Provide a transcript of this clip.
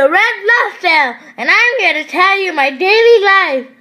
the Red Lifestyle, and I'm here to tell you my daily life.